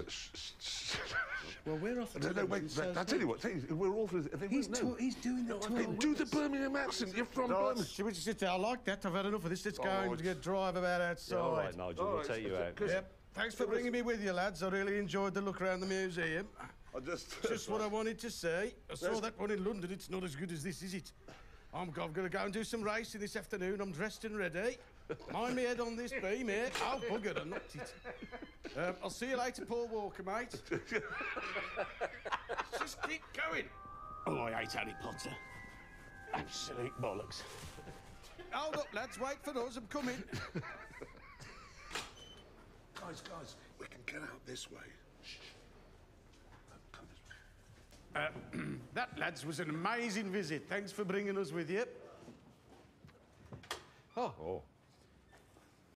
Right, sh- sh- sh- Well, we're off No, no, wait, he says, I tell you what, tell you, we're all for They He's, won't to- he's doing the tour. Hey, do the. Birmingham accent. You're from No, Birmingham. should we just sit there? I like that. I've had enough of this. Let's go Oh, and get drive about outside. All right, Nigel, All we'll oh, right, take you it's- out. 'cause- Yep. Thanks for bringing me with you, lads. I really enjoyed the look around the museum. I just... Just what I wanted to say. I saw that one in London. It's not as good as this, is it? I'm, I've to go and do some racing this afternoon. I'm dressed and ready. Mind me head on this beam here. Oh, bugger, I knocked it. Um, I'll see you later, Paul Walker, mate. Just keep going. Oh, I hate Harry Potter. Absolute bollocks. Hold up, lads. Wait for us. I'm coming. Guys, guys, we can get out this way. Shh. Come this way. That, lads, was an amazing visit. Thanks for bringing us with you. Oh,